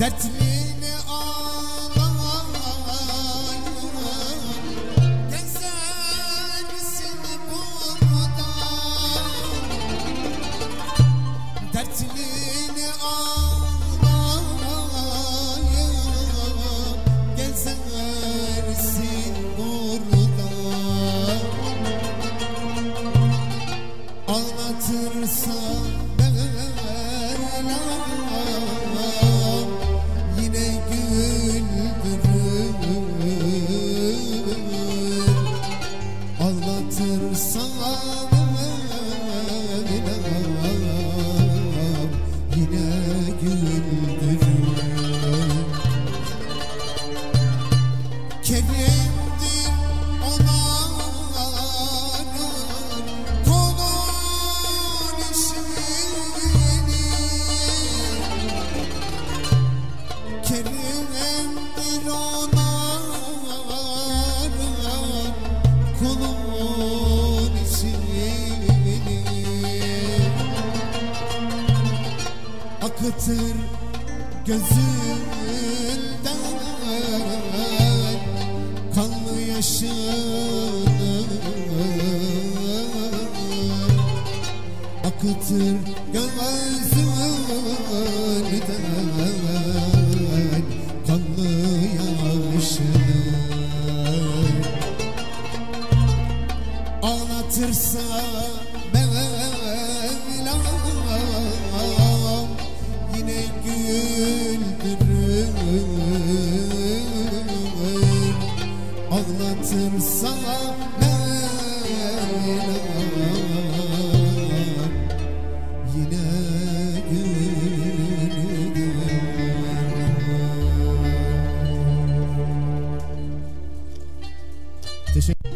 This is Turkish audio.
Dertlini ağlayan Gezersin burada Dertlini ağlayan Gezersin burada Ağlatırsa Akıtır gözünden. Kanlı yaşını Akıtır gözünden. Kanlı yaşını Ağlatırsa ağlatır sana Mevlam Yine gönlüm Teşekkür